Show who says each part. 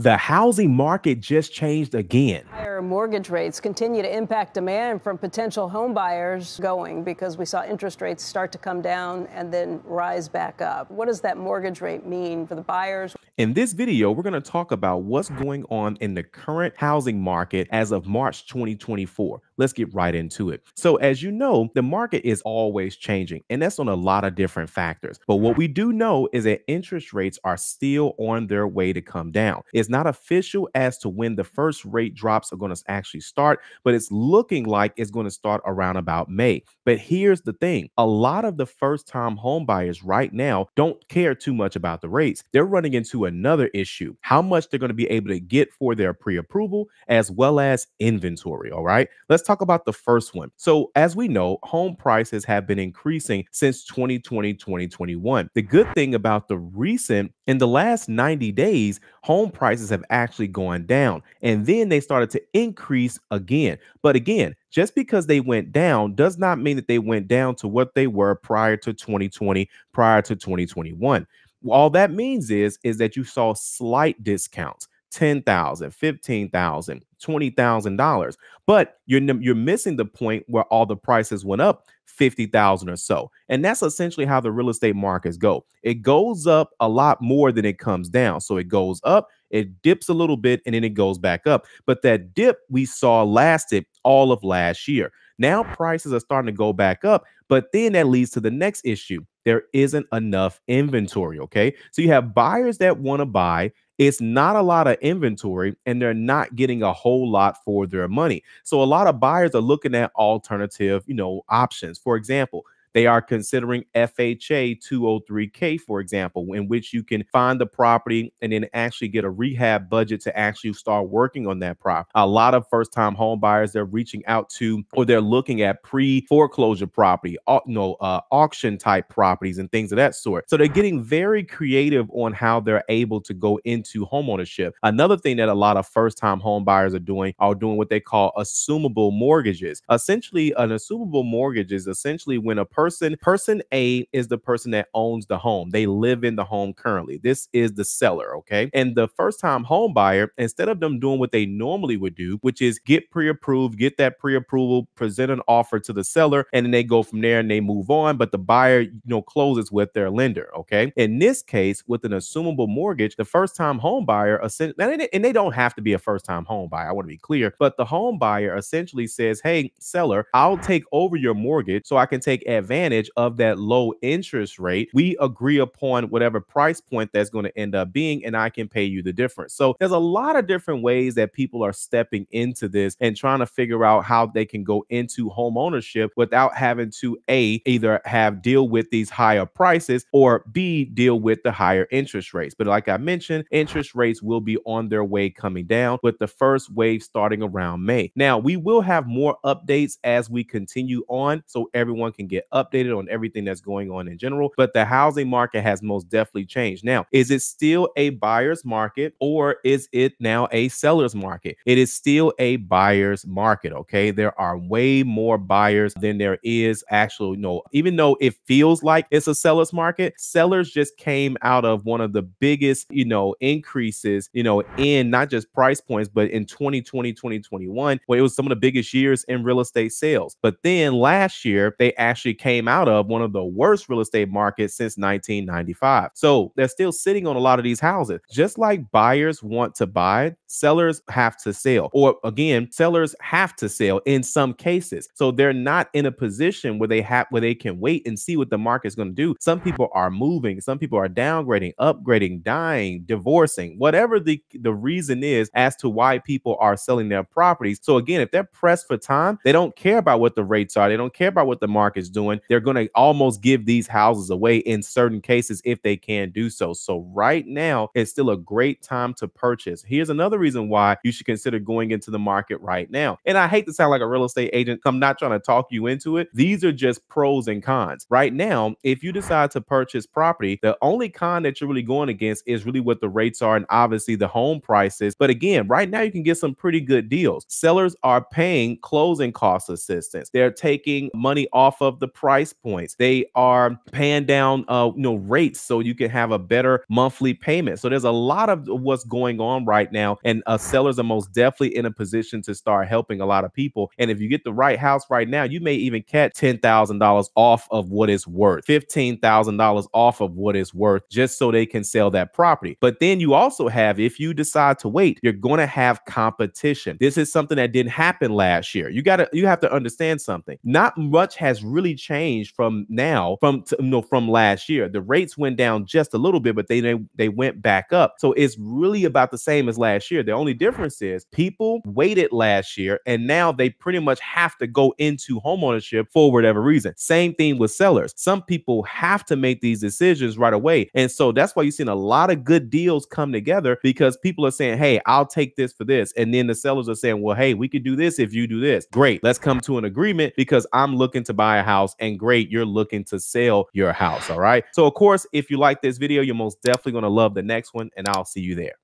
Speaker 1: The housing market just changed again.
Speaker 2: Higher mortgage rates continue to impact demand from potential home buyers going because we saw interest rates start to come down and then rise back up. What does that mortgage rate mean for the buyers?
Speaker 1: In this video, we're going to talk about what's going on in the current housing market as of March 2024. Let's get right into it. So, as you know, the market is always changing, and that's on a lot of different factors. But what we do know is that interest rates are still on their way to come down. It's not official as to when the first rate drops are going to actually start, but it's looking like it's going to start around about May. But here's the thing a lot of the first time home buyers right now don't care too much about the rates. They're running into another issue how much they're going to be able to get for their pre approval as well as inventory. All right, let's talk about the first one. So, as we know, home prices have been increasing since 2020, 2021. The good thing about the recent, in the last 90 days, home prices have actually gone down and then they started to increase again. But again, just because they went down does not mean that they went down to what they were prior to 2020, prior to 2021. All that means is is that you saw slight discounts. $10,000, $15,000, $20,000. But you're you're missing the point where all the prices went up 50,000 or so. And that's essentially how the real estate markets go. It goes up a lot more than it comes down. So it goes up, it dips a little bit and then it goes back up. But that dip we saw lasted all of last year. Now prices are starting to go back up, but then that leads to the next issue. There isn't enough inventory. Okay. So you have buyers that want to buy. It's not a lot of inventory and they're not getting a whole lot for their money. So a lot of buyers are looking at alternative, you know, options. For example, they are considering FHA 203K, for example, in which you can find the property and then actually get a rehab budget to actually start working on that property. A lot of first time home buyers, they're reaching out to or they're looking at pre foreclosure property, you know, uh, auction type properties and things of that sort. So they're getting very creative on how they're able to go into homeownership. Another thing that a lot of first time home buyers are doing are doing what they call assumable mortgages. Essentially, an assumable mortgage is essentially when a person person person A is the person that owns the home. They live in the home currently. This is the seller, okay? And the first time home buyer, instead of them doing what they normally would do, which is get pre-approved, get that pre-approval, present an offer to the seller, and then they go from there and they move on, but the buyer, you know, closes with their lender, okay? In this case, with an assumable mortgage, the first time home buyer and they don't have to be a first time home buyer. I want to be clear, but the home buyer essentially says, "Hey, seller, I'll take over your mortgage so I can take advantage advantage of that low interest rate. We agree upon whatever price point that's going to end up being, and I can pay you the difference. So there's a lot of different ways that people are stepping into this and trying to figure out how they can go into home ownership without having to A, either have deal with these higher prices or B, deal with the higher interest rates. But like I mentioned, interest rates will be on their way coming down with the first wave starting around May. Now, we will have more updates as we continue on so everyone can get up updated on everything that's going on in general. But the housing market has most definitely changed. Now, is it still a buyer's market or is it now a seller's market? It is still a buyer's market. Okay. There are way more buyers than there is actual, you know, even though it feels like it's a seller's market, sellers just came out of one of the biggest, you know, increases, you know, in not just price points, but in 2020, 2021, where it was some of the biggest years in real estate sales. But then last year, they actually came came out of one of the worst real estate markets since 1995. So they're still sitting on a lot of these houses. Just like buyers want to buy, sellers have to sell. Or again, sellers have to sell in some cases. So they're not in a position where they have where they can wait and see what the market's going to do. Some people are moving, some people are downgrading, upgrading, dying, divorcing, whatever the the reason is as to why people are selling their properties. So again, if they're pressed for time, they don't care about what the rates are. They don't care about what the market's doing they're going to almost give these houses away in certain cases if they can do so. So, right now, it's still a great time to purchase. Here's another reason why you should consider going into the market right now. And I hate to sound like a real estate agent, I'm not trying to talk you into it. These are just pros and cons. Right now, if you decide to purchase property, the only con that you're really going against is really what the rates are and obviously the home prices. But again, right now, you can get some pretty good deals. Sellers are paying closing cost assistance, they're taking money off of the price price points. They are paying down, uh, you know, rates so you can have a better monthly payment. So there's a lot of what's going on right now, and uh, sellers are most definitely in a position to start helping a lot of people. And if you get the right house right now, you may even catch ten thousand dollars off of what it's worth, fifteen thousand dollars off of what it's worth, just so they can sell that property. But then you also have, if you decide to wait, you're going to have competition. This is something that didn't happen last year. You got to you have to understand something. Not much has really changed from now from you know from last year. The rates went down just a little bit, but they they, they went back up. So it's really about the same as last year. The only difference is people waited last year and now they pretty much have to go into homeownership for whatever reason. Same thing with sellers. Some people have to make these decisions right away. And so that's why you've seen a lot of good deals come together because people are saying, Hey, I'll take this for this. And then the sellers are saying, Well, hey, we could do this if you do this. Great. Let's come to an agreement because I'm looking to buy a house and great, you're looking to sell your house. All right. So, of course, if you like this video, you're most definitely going to love the next one, and I'll see you there.